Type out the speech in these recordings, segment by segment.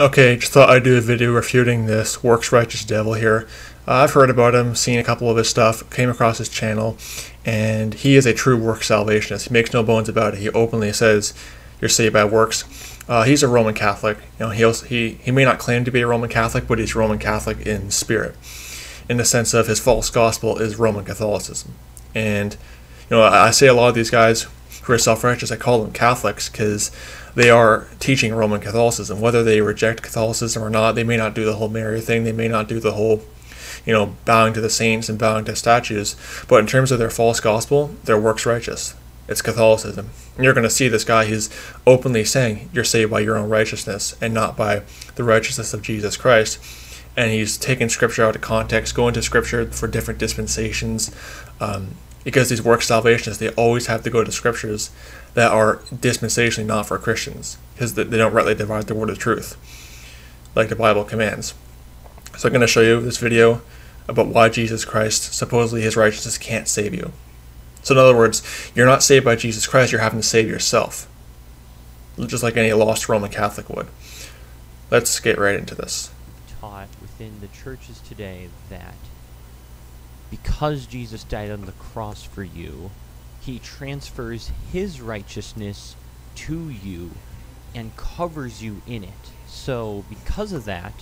Okay, just thought I'd do a video refuting this works righteous devil here. Uh, I've heard about him, seen a couple of his stuff, came across his channel, and he is a true work salvationist. He makes no bones about it. He openly says you're saved by works. Uh, he's a Roman Catholic. You know, he, also, he he may not claim to be a Roman Catholic, but he's Roman Catholic in spirit, in the sense of his false gospel is Roman Catholicism. And you know, I, I say a lot of these guys who are self-righteous, I call them Catholics because they are teaching Roman Catholicism. Whether they reject Catholicism or not, they may not do the whole Mary thing. They may not do the whole, you know, bowing to the saints and bowing to statues. But in terms of their false gospel, their works righteous. It's Catholicism. And you're going to see this guy who's openly saying you're saved by your own righteousness and not by the righteousness of Jesus Christ. And he's taking scripture out of context, going to scripture for different dispensations. Um, because these work salvationists, they always have to go to scriptures that are dispensationally not for Christians because they don't rightly divide the word of truth like the Bible commands. So I'm going to show you this video about why Jesus Christ, supposedly his righteousness, can't save you. So in other words, you're not saved by Jesus Christ, you're having to save yourself. Just like any lost Roman Catholic would. Let's get right into this. Taught within the churches today that because Jesus died on the cross for you, he transfers his righteousness to you and covers you in it. So, because of that,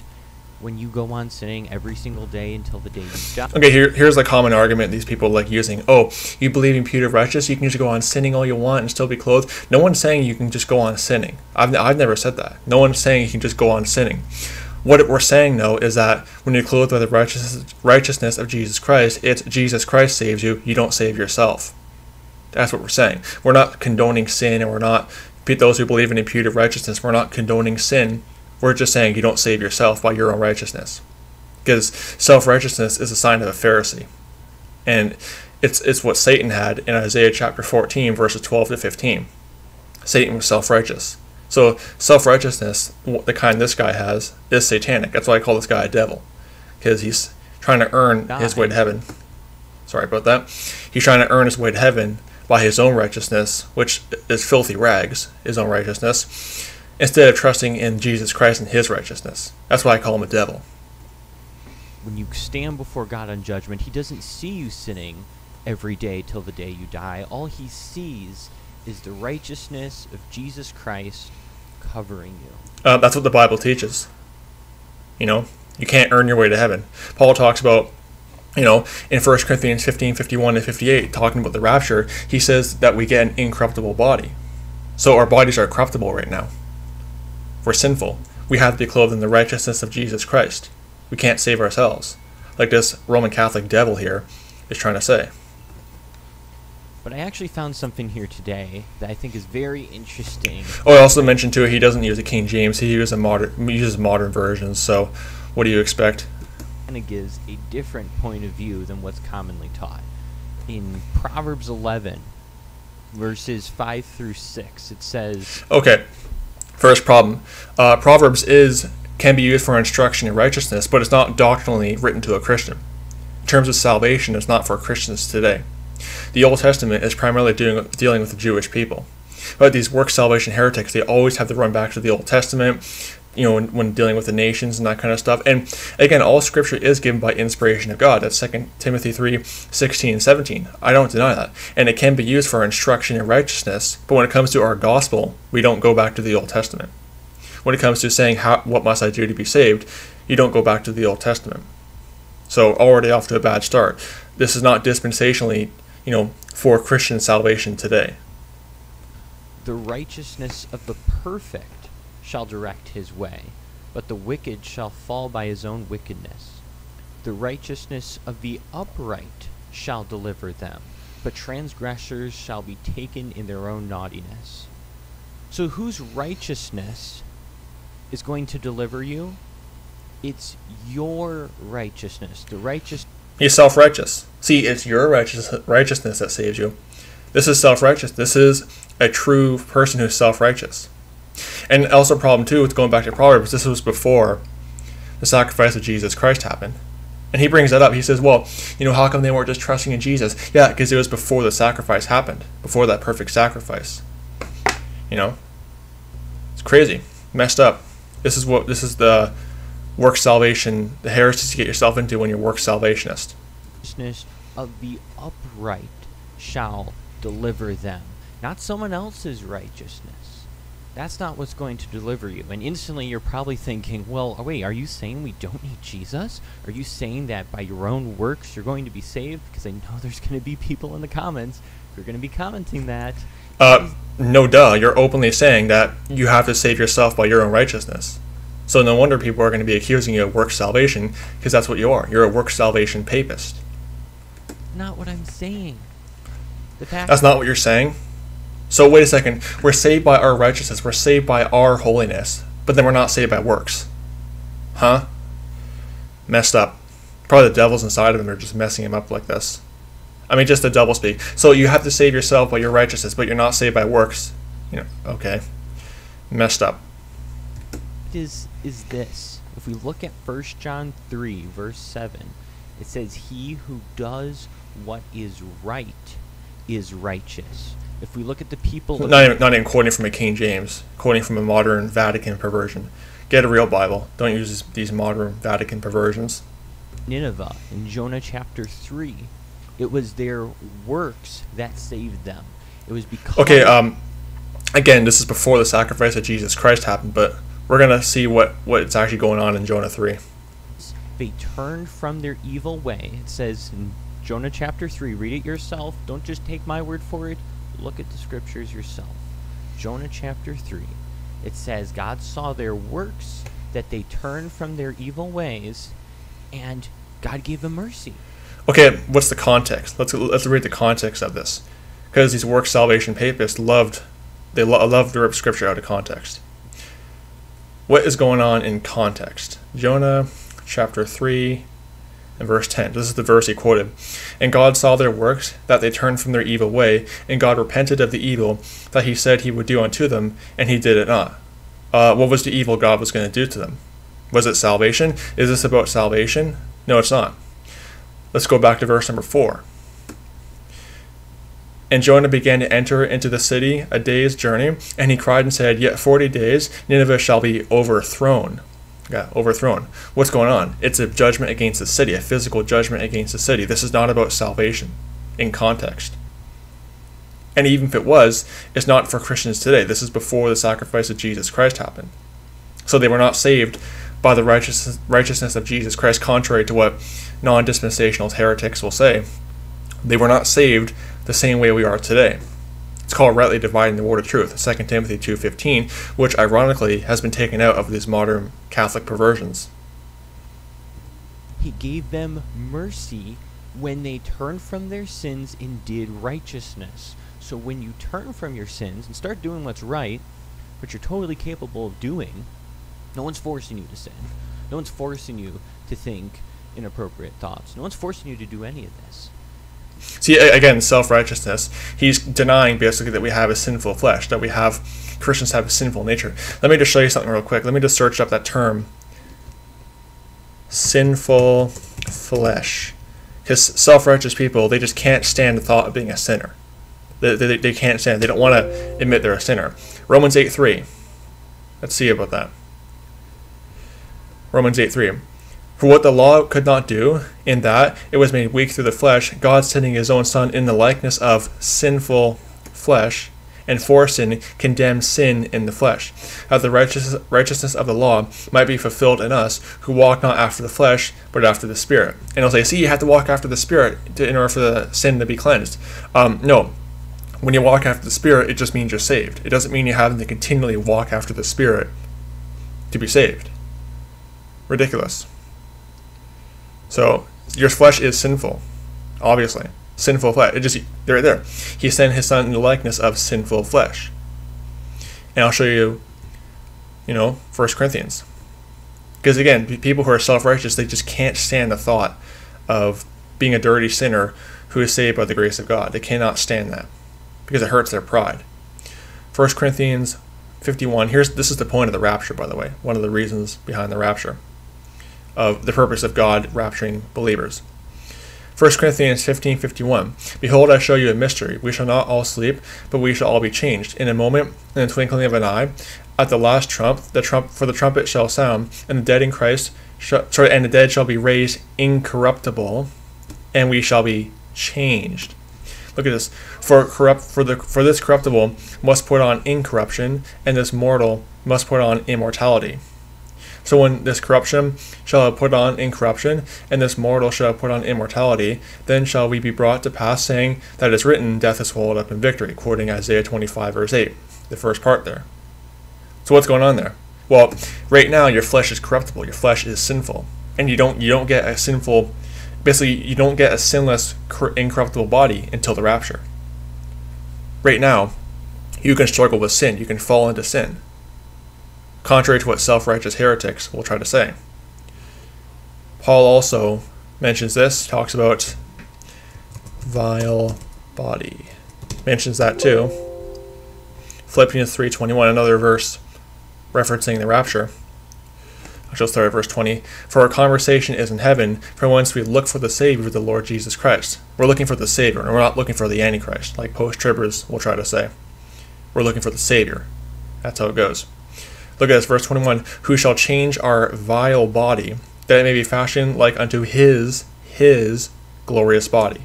when you go on sinning every single day until the day you die. Okay, here, here's the common argument these people like using. Oh, you believe in imputed righteousness, you can just go on sinning all you want and still be clothed. No one's saying you can just go on sinning. I've, I've never said that. No one's saying you can just go on sinning. What we're saying, though, is that when you're clothed by the righteousness, righteousness of Jesus Christ, it's Jesus Christ saves you, you don't save yourself. That's what we're saying. We're not condoning sin, and we're not, those who believe in imputed righteousness, we're not condoning sin. We're just saying you don't save yourself by your own righteousness. Because self righteousness is a sign of a Pharisee. And it's, it's what Satan had in Isaiah chapter 14, verses 12 to 15. Satan was self righteous. So self righteousness, the kind this guy has, is satanic. That's why I call this guy a devil, because he's trying to earn his way to heaven. Sorry about that. He's trying to earn his way to heaven by his own righteousness, which is filthy rags, his own righteousness, instead of trusting in Jesus Christ and his righteousness. That's why I call him a devil. When you stand before God on judgment, he doesn't see you sinning every day till the day you die. All he sees is the righteousness of Jesus Christ covering you. Uh, that's what the Bible teaches. You know, you can't earn your way to heaven. Paul talks about, you know, in 1 Corinthians 15, 51 and 58, talking about the rapture, he says that we get an incorruptible body. So our bodies are corruptible right now. We're sinful. We have to be clothed in the righteousness of Jesus Christ. We can't save ourselves. Like this Roman Catholic devil here is trying to say. But I actually found something here today that I think is very interesting. Oh, I also mentioned too he doesn't use a King James. He uses a modern uses modern versions. So, what do you expect? Kind of gives a different point of view than what's commonly taught. In Proverbs 11, verses 5 through 6, it says. Okay. First problem. Uh, Proverbs is can be used for instruction in righteousness, but it's not doctrinally written to a Christian. In terms of salvation, it's not for Christians today. The Old Testament is primarily doing, dealing with the Jewish people. But these work salvation heretics, they always have to run back to the Old Testament, you know, when, when dealing with the nations and that kind of stuff. And again, all scripture is given by inspiration of God. That's 2 Timothy 3 16 and 17. I don't deny that. And it can be used for instruction in righteousness, but when it comes to our gospel, we don't go back to the Old Testament. When it comes to saying, how, what must I do to be saved, you don't go back to the Old Testament. So, already off to a bad start. This is not dispensationally you know, for Christian salvation today. The righteousness of the perfect shall direct his way, but the wicked shall fall by his own wickedness. The righteousness of the upright shall deliver them, but transgressors shall be taken in their own naughtiness. So, whose righteousness is going to deliver you? It's your righteousness. The righteous He's self righteous. See, it's your righteous, righteousness that saves you. This is self righteous. This is a true person who's self righteous. And also, problem too, with going back to Proverbs, this was before the sacrifice of Jesus Christ happened. And he brings that up. He says, well, you know, how come they weren't just trusting in Jesus? Yeah, because it was before the sacrifice happened, before that perfect sacrifice. You know? It's crazy. Messed up. This is what this is the work salvation, the heresies you get yourself into when you're work salvationist. Righteousness of the upright shall deliver them, not someone else's righteousness. That's not what's going to deliver you. And instantly you're probably thinking, well, oh, wait, are you saying we don't need Jesus? Are you saying that by your own works you're going to be saved? Because I know there's going to be people in the comments who are going to be commenting that. Uh, no duh, you're openly saying that you have to save yourself by your own righteousness. So no wonder people are going to be accusing you of work salvation, because that's what you are. You're a work salvation papist. Not what I'm saying. The That's not what you're saying. So wait a second. We're saved by our righteousness. We're saved by our holiness, but then we're not saved by works. Huh? Messed up. Probably the devils inside of him are just messing him up like this. I mean, just a double speak. So you have to save yourself by your righteousness, but you're not saved by works. You know, okay. Messed up. is is this. If we look at 1 John 3 verse 7, it says he who does what is right is righteous. If we look at the people Not even, not even quoting from a King James, quoting from a modern Vatican perversion. Get a real Bible. Don't use these- modern Vatican perversions. Nineveh in Jonah chapter 3, it was their works that saved them. It was because Okay, um, again, this is before the sacrifice of Jesus Christ happened, but we're gonna see what what's actually going on in Jonah three. they turned from their evil way. It says in Jonah chapter 3, read it yourself. Don't just take my word for it. Look at the scriptures yourself. Jonah chapter 3. It says God saw their works that they turned from their evil ways and God gave them mercy. Okay, what's the context? Let's let's read the context of this, because these work salvation papists loved they lo- love to rip scripture out of context. What is going on in context? Jonah chapter three and verse ten. This is the verse he quoted. And God saw their works that they turned from their evil way, and God repented of the evil that He said He would do unto them, and He did it not. Uh, what was the evil God was going to do to them? Was it salvation? Is this about salvation? No, it's not. Let's go back to verse number 4. And Jonah began to enter into the city a day's journey, and he cried and said, Yet forty days, Nineveh shall be overthrown. Yeah, overthrown. What's going on? It's a judgment against the city, a physical judgment against the city. This is not about salvation in context. And even if it was, it's not for Christians today. This is before the sacrifice of Jesus Christ happened. So they were not saved by the righteousness, righteousness of Jesus Christ, contrary to what non dispensational heretics will say. They were not saved the same way we are today. It's called rightly dividing the word of truth, 2 Timothy 2.15, which ironically has been taken out of these modern Catholic perversions. He gave them mercy when they turned from their sins and did righteousness. So when you turn from your sins and start doing what's right, which you're totally capable of doing, no one's forcing you to sin. No one's forcing you to think inappropriate thoughts. No one's forcing you to do any of this. See, again, self righteousness. He's denying basically that we have a sinful flesh, that we have, Christians have a sinful nature. Let me just show you something real quick. Let me just search up that term sinful flesh. Because self righteous people, they just can't stand the thought of being a sinner. They, they, they can't stand it. They don't want to admit they're a sinner. Romans 8 3. Let's see about that. Romans 8 3. For what the law could not do, in that it was made weak through the flesh, God sending his own Son in the likeness of sinful flesh, and for sin condemned sin in the flesh, that the righteous, righteousness of the law might be fulfilled in us, who walk not after the flesh, but after the Spirit. And he'll say, see, you have to walk after the Spirit in order for the sin to be cleansed. Um, no. When you walk after the Spirit, it just means you're saved. It doesn't mean you're having to continually walk after the Spirit to be saved. Ridiculous. So your flesh is sinful, obviously. Sinful flesh. It just right there. He sent his son in the likeness of sinful flesh. And I'll show you, you know, First Corinthians. Because again, people who are self-righteous, they just can't stand the thought of being a dirty sinner who is saved by the grace of God. They cannot stand that because it hurts their pride. First Corinthians 51. Here's this is the point of the rapture, by the way. One of the reasons behind the rapture of the purpose of God rapturing believers. 1 Corinthians 15:51 Behold I show you a mystery we shall not all sleep but we shall all be changed in a moment in the twinkling of an eye at the last trump the trump for the trumpet shall sound and the dead in Christ shall, sorry and the dead shall be raised incorruptible and we shall be changed Look at this. For corrupt for the for this corruptible must put on incorruption, and this mortal must put on immortality. So when this corruption shall have put on incorruption, and this mortal shall have put on immortality, then shall we be brought to pass, saying that it is written, Death is swallowed up in victory, quoting Isaiah 25 verse 8, the first part there. So what's going on there? Well, right now your flesh is corruptible, your flesh is sinful, and you don't you don't get a sinful basically you don't get a sinless incorruptible body until the rapture. Right now you can struggle with sin. You can fall into sin contrary to what self-righteous heretics will try to say paul also mentions this talks about vile body mentions that too philippians 3.21 another verse referencing the rapture I shall start at verse 20. For our conversation is in heaven, from whence we look for the Savior, the Lord Jesus Christ. We're looking for the Savior, and we're not looking for the Antichrist, like post tribbers will try to say. We're looking for the Savior. That's how it goes. Look at this, verse 21. Who shall change our vile body, that it may be fashioned like unto his, his glorious body.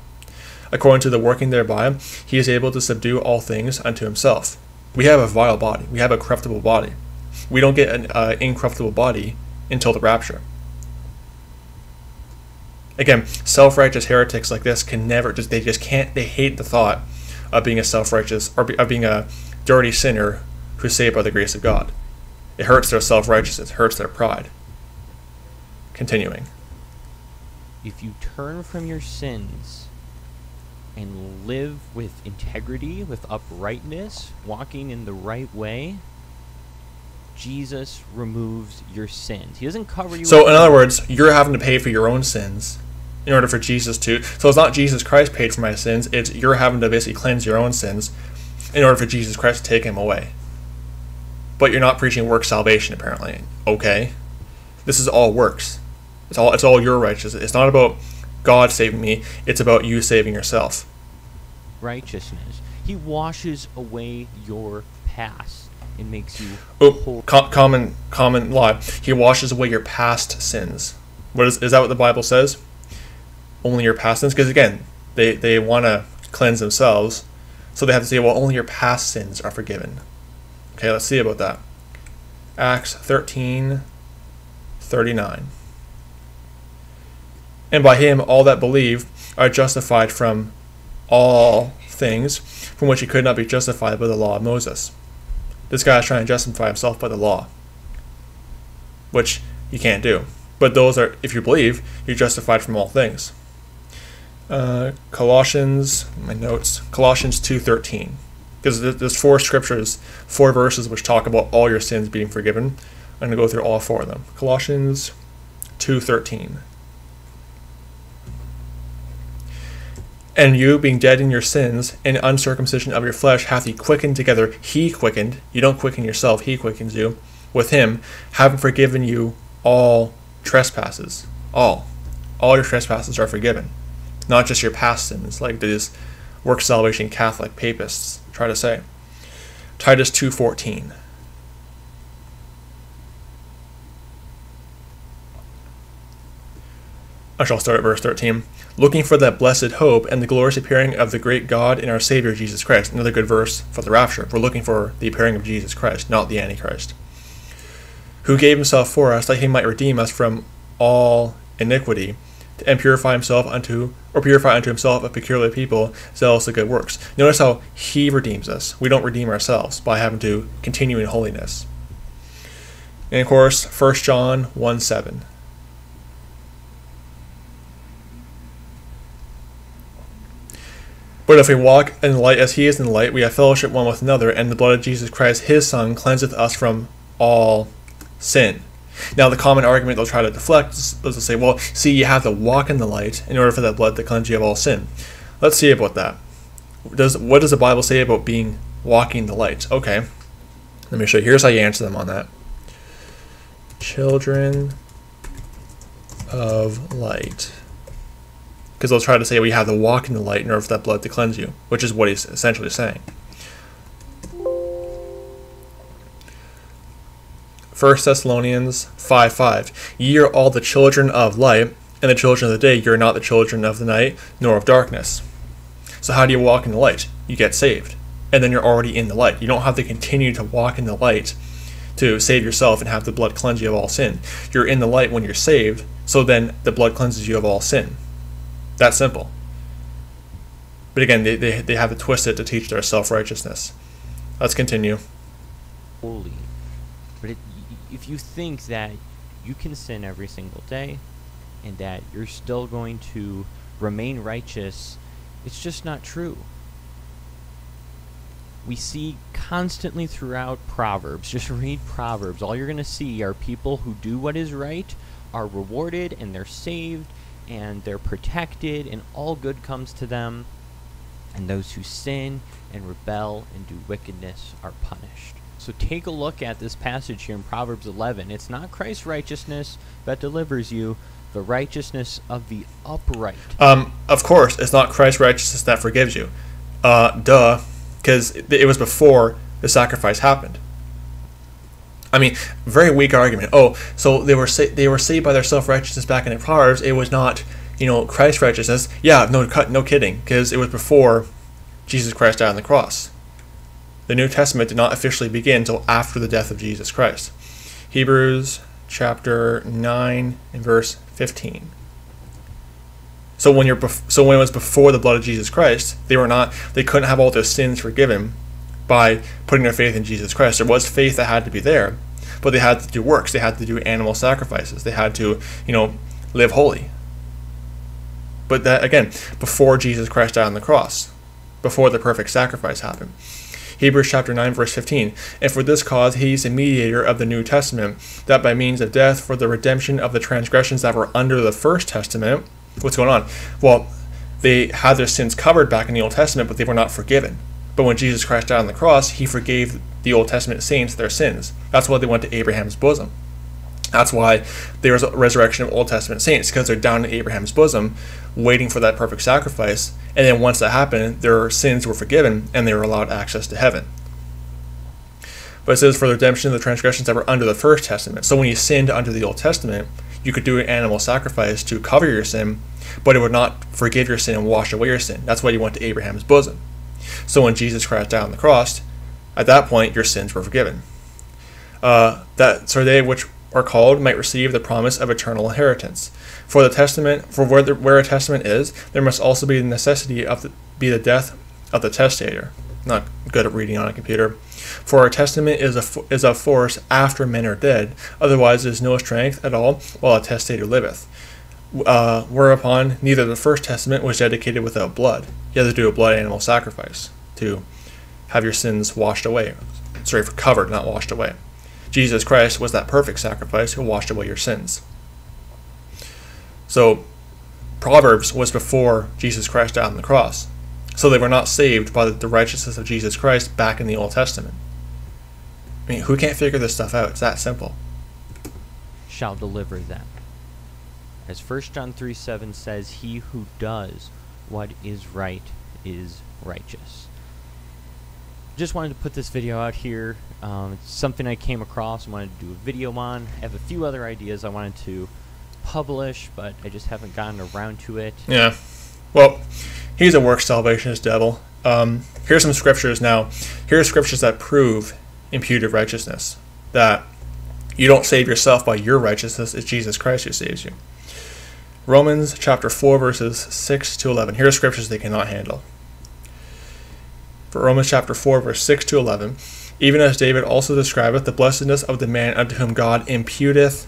According to the working thereby, he is able to subdue all things unto himself. We have a vile body. We have a corruptible body. We don't get an uh, incorruptible body until the rapture. Again, self-righteous heretics like this can never just they just can't they hate the thought of being a self-righteous or of being a dirty sinner who's saved by the grace of God. It hurts their self-righteousness, it hurts their pride. Continuing. If you turn from your sins and live with integrity, with uprightness, walking in the right way, Jesus removes your sins. He doesn't cover you. So, in other words, you're having to pay for your own sins in order for Jesus to. So, it's not Jesus Christ paid for my sins, it's you're having to basically cleanse your own sins in order for Jesus Christ to take them away. But you're not preaching work salvation, apparently. Okay. This is all works. It's all it's all your righteousness. It's not about God saving me, it's about you saving yourself. Righteousness. He washes away your past it makes you oh, co- common common law. He washes away your past sins. What is is that what the Bible says? Only your past sins, because again, they they want to cleanse themselves, so they have to say, well, only your past sins are forgiven. Okay, let's see about that. Acts 13, 39. And by him all that believe are justified from all things from which he could not be justified by the law of Moses. This guy is trying to justify himself by the law, which you can't do. But those are, if you believe, you're justified from all things. Uh, Colossians, my notes, Colossians 2.13. Because there's four scriptures, four verses which talk about all your sins being forgiven. I'm going to go through all four of them. Colossians 2.13. And you, being dead in your sins and uncircumcision of your flesh, hath he quickened together. He quickened. You don't quicken yourself, he quickens you. With him, having forgiven you all trespasses. All. All your trespasses are forgiven. Not just your past sins, like these work salvation Catholic papists try to say. Titus 2.14. I shall start at verse 13 looking for that blessed hope and the glorious appearing of the great God and our Savior Jesus Christ. Another good verse for the rapture. We're looking for the appearing of Jesus Christ, not the Antichrist. Who gave himself for us that he might redeem us from all iniquity, and purify himself unto or purify unto himself a peculiar people, zealous of good works. Notice how he redeems us. We don't redeem ourselves by having to continue in holiness. And of course, 1 John 1 7. But if we walk in the light as he is in the light, we have fellowship one with another, and the blood of Jesus Christ, his Son, cleanseth us from all sin. Now, the common argument they'll try to deflect is to say, well, see, you have to walk in the light in order for that blood to cleanse you of all sin. Let's see about that. Does What does the Bible say about being walking the light? Okay, let me show you. Here's how you answer them on that. Children of light because they'll try to say we have to walk in the light in order for that blood to cleanse you, which is what he's essentially saying. 1 Thessalonians 5 5. Ye are all the children of light, and the children of the day. You are not the children of the night, nor of darkness. So, how do you walk in the light? You get saved. And then you're already in the light. You don't have to continue to walk in the light to save yourself and have the blood cleanse you of all sin. You're in the light when you're saved, so then the blood cleanses you of all sin. That simple. But again, they, they, they have to twist it to teach their self righteousness. Let's continue. Holy. If you think that you can sin every single day and that you're still going to remain righteous, it's just not true. We see constantly throughout Proverbs, just read Proverbs, all you're going to see are people who do what is right, are rewarded, and they're saved, and they're protected, and all good comes to them. And those who sin and rebel and do wickedness are punished. So take a look at this passage here in Proverbs 11. It's not Christ's righteousness that delivers you, the righteousness of the upright. Um, of course, it's not Christ's righteousness that forgives you. Uh, duh, because it was before the sacrifice happened. I mean, very weak argument. Oh, so they were sa- they were saved by their self righteousness back in the Proverbs. It was not, you know, Christ's righteousness. Yeah, no, cut no kidding, because it was before Jesus Christ died on the cross. The New Testament did not officially begin until after the death of Jesus Christ. Hebrews chapter 9 and verse 15. So when you're so when it was before the blood of Jesus Christ, they were not they couldn't have all their sins forgiven by putting their faith in Jesus Christ. There was faith that had to be there, but they had to do works. They had to do animal sacrifices. They had to, you know, live holy. But that again, before Jesus Christ died on the cross, before the perfect sacrifice happened. Hebrews chapter 9 verse 15. And for this cause he is a mediator of the New Testament, that by means of death for the redemption of the transgressions that were under the first testament. What's going on? Well, they had their sins covered back in the Old Testament, but they were not forgiven. But when Jesus Christ died on the cross, he forgave the Old Testament saints their sins. That's why they went to Abraham's bosom. That's why there was a resurrection of Old Testament saints, because they're down in Abraham's bosom, waiting for that perfect sacrifice. And then once that happened, their sins were forgiven and they were allowed access to heaven. But it says, for the redemption of the transgressions that were under the first testament. So when you sinned under the Old Testament, you could do an animal sacrifice to cover your sin, but it would not forgive your sin and wash away your sin. That's why you went to Abraham's bosom. So when Jesus Christ died on the cross, at that point your sins were forgiven. Uh, that so they which are called might receive the promise of eternal inheritance. For the testament, for where, the, where a testament is, there must also be the necessity of the, be the death of the testator. Not good at reading on a computer. For a testament is a is of force after men are dead. Otherwise, there is no strength at all while a testator liveth. Uh, whereupon neither the first testament was dedicated without blood. You had to do a blood animal sacrifice to have your sins washed away. Sorry, for covered, not washed away. Jesus Christ was that perfect sacrifice who washed away your sins. So, Proverbs was before Jesus Christ died on the cross. So they were not saved by the righteousness of Jesus Christ back in the Old Testament. I mean, who can't figure this stuff out? It's that simple. Shall deliver them. As 1 John 3 7 says, He who does what is right is righteous. Just wanted to put this video out here. Um, it's something I came across and wanted to do a video on. I have a few other ideas I wanted to publish, but I just haven't gotten around to it. Yeah. Well, he's a work salvationist devil. Um, here's some scriptures now. Here are scriptures that prove imputed righteousness. That you don't save yourself by your righteousness, it's Jesus Christ who saves you. Romans chapter 4, verses 6 to 11. Here are scriptures they cannot handle. For Romans chapter 4, verse 6 to 11. Even as David also describeth the blessedness of the man unto whom God imputeth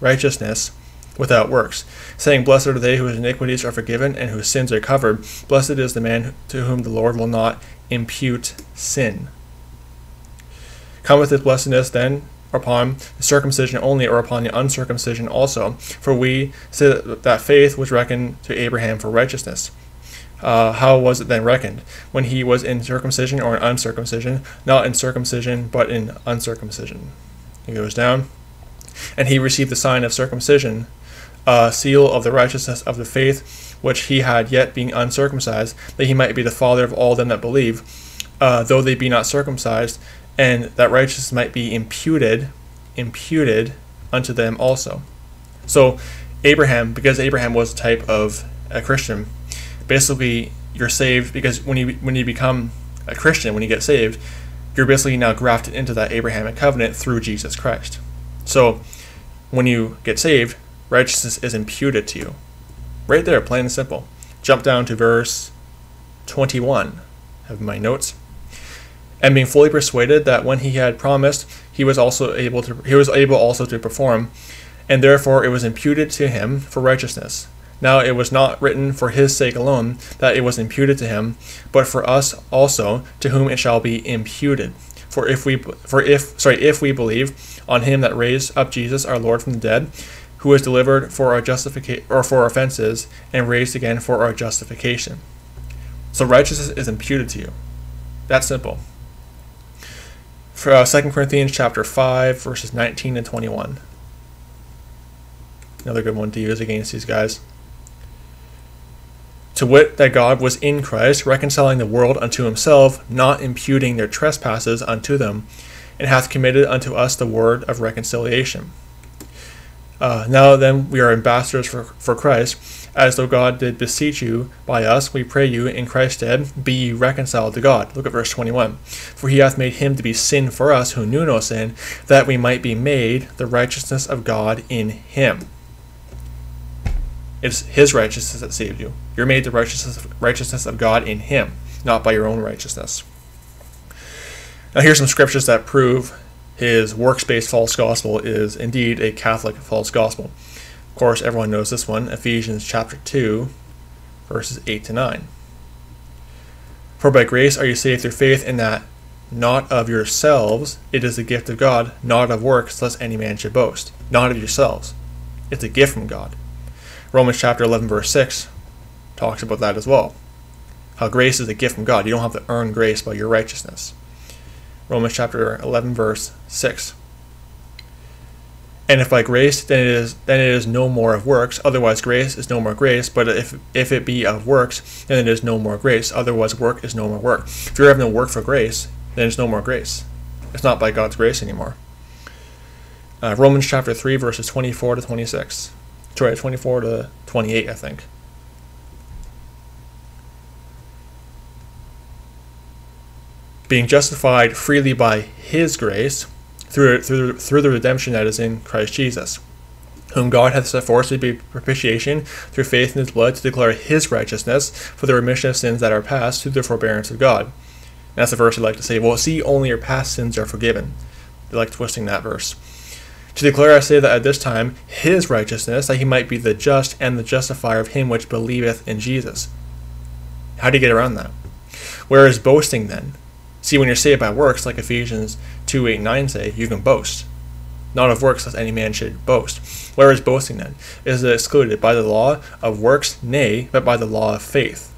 righteousness without works, saying, Blessed are they whose iniquities are forgiven and whose sins are covered. Blessed is the man to whom the Lord will not impute sin. Cometh this blessedness then upon the circumcision only, or upon the uncircumcision also? For we say that faith was reckoned to Abraham for righteousness. Uh, how was it then reckoned? When he was in circumcision or in uncircumcision? Not in circumcision, but in uncircumcision. He goes down. And he received the sign of circumcision a seal of the righteousness of the faith which he had yet being uncircumcised, that he might be the father of all them that believe, uh, though they be not circumcised, and that righteousness might be imputed, imputed unto them also. So, Abraham, because Abraham was a type of a Christian, basically you're saved because when you when you become a Christian, when you get saved, you're basically now grafted into that Abrahamic covenant through Jesus Christ. So, when you get saved, righteousness is imputed to you. Right there, plain and simple. Jump down to verse 21. I have my notes. And being fully persuaded that when he had promised, he was also able to he was able also to perform, and therefore it was imputed to him for righteousness. Now it was not written for his sake alone that it was imputed to him, but for us also, to whom it shall be imputed. For if we for if sorry if we believe on him that raised up Jesus our Lord from the dead, who was delivered for our justification or for our offenses and raised again for our justification. So righteousness is imputed to you. That's simple. For uh, 2 Corinthians chapter 5 verses 19 and 21. Another good one to use against these guys. To wit, that God was in Christ, reconciling the world unto himself, not imputing their trespasses unto them, and hath committed unto us the word of reconciliation. Uh, now then, we are ambassadors for, for Christ, as though God did beseech you by us, we pray you, in Christ's stead, be ye reconciled to God. Look at verse 21. For he hath made him to be sin for us who knew no sin, that we might be made the righteousness of God in him. It's his righteousness that saved you. You're made the righteousness, righteousness of God in him, not by your own righteousness. Now, here's some scriptures that prove his works based false gospel is indeed a Catholic false gospel. Of course, everyone knows this one Ephesians chapter 2, verses 8 to 9. For by grace are you saved through faith, in that not of yourselves, it is the gift of God, not of works, lest any man should boast. Not of yourselves. It's a gift from God. Romans chapter 11, verse 6 talks about that as well. How grace is a gift from God. You don't have to earn grace by your righteousness. Romans chapter 11, verse 6. And if by grace, then it is then it is no more of works. Otherwise, grace is no more grace. But if if it be of works, then it is no more grace. Otherwise, work is no more work. If you're having to work for grace, then it's no more grace. It's not by God's grace anymore. Uh, Romans chapter three, verses twenty-four to twenty-six sorry, 24 to 28, I think. Being justified freely by His grace through, through, through the redemption that is in Christ Jesus, whom God hath set forth to be propitiation through faith in His blood to declare His righteousness for the remission of sins that are past through the forbearance of God. And that's the verse I like to say, well, see, only your past sins are forgiven. They like twisting that verse. To declare, I say that at this time, his righteousness, that he might be the just and the justifier of him which believeth in Jesus. How do you get around that? Where is boasting then? See, when you're saved by works, like Ephesians 2 8 9 say, you can boast. Not of works, lest any man should boast. Where is boasting then? Is it excluded by the law of works? Nay, but by the law of faith.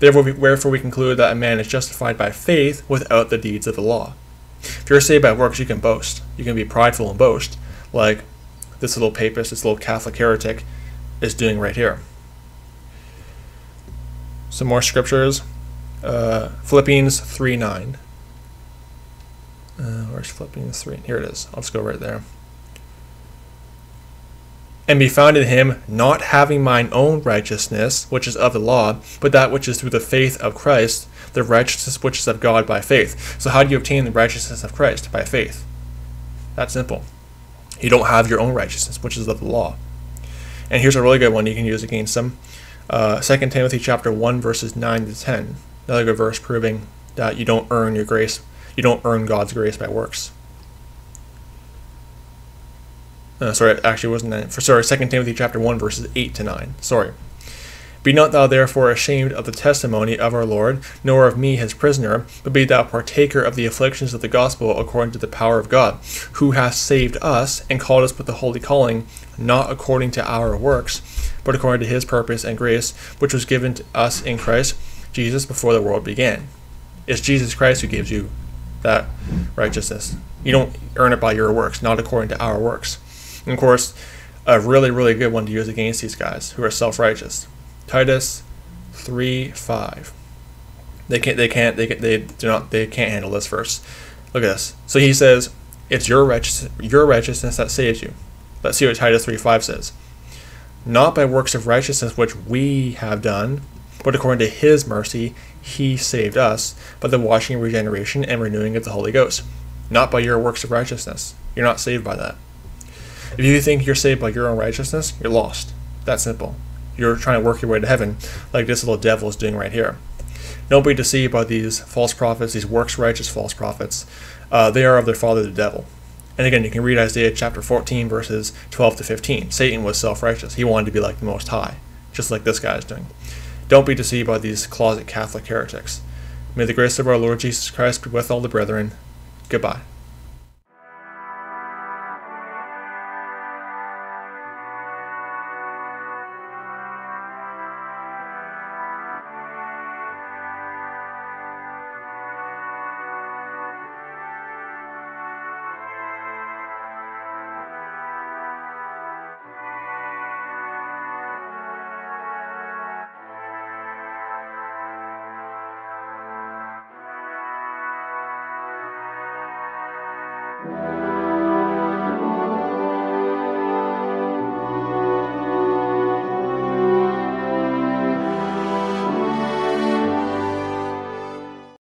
Therefore, we, wherefore we conclude that a man is justified by faith without the deeds of the law. If you're saved by works, you can boast. You can be prideful and boast like this little papist, this little Catholic heretic is doing right here. Some more scriptures. Uh, Philippians 3 9. Uh, where's Philippians 3? Here it is. I'll just go right there. And be found in him, not having mine own righteousness, which is of the law, but that which is through the faith of Christ, the righteousness which is of God by faith. So, how do you obtain the righteousness of Christ? By faith. That's simple. You don't have your own righteousness, which is of the law. And here's a really good one you can use against them. Uh, 2 Timothy chapter 1, verses 9 to 10. Another good verse proving that you don't earn your grace, you don't earn God's grace by works. Uh, sorry, actually, wasn't that? For sorry, 2 Timothy chapter 1, verses 8 to 9. Sorry. Be not thou therefore ashamed of the testimony of our Lord, nor of me his prisoner, but be thou partaker of the afflictions of the gospel according to the power of God, who hath saved us and called us with the holy calling, not according to our works, but according to his purpose and grace, which was given to us in Christ Jesus before the world began. It's Jesus Christ who gives you that righteousness. You don't earn it by your works, not according to our works. And of course, a really, really good one to use against these guys who are self-righteous. Titus three five. They can't. They can't. They they do not. They can't handle this verse. Look at this. So he says, "It's your righteous, your righteousness that saves you." Let's see what Titus three five says. Not by works of righteousness which we have done, but according to His mercy, He saved us by the washing of regeneration and renewing of the Holy Ghost. Not by your works of righteousness. You're not saved by that. If you think you're saved by your own righteousness, you're lost. That simple. You're trying to work your way to heaven, like this little devil is doing right here. Don't be deceived by these false prophets, these works righteous false prophets. Uh, they are of their father, the devil. And again, you can read Isaiah chapter 14, verses 12 to 15. Satan was self righteous. He wanted to be like the Most High, just like this guy is doing. Don't be deceived by these closet Catholic heretics. May the grace of our Lord Jesus Christ be with all the brethren. Goodbye.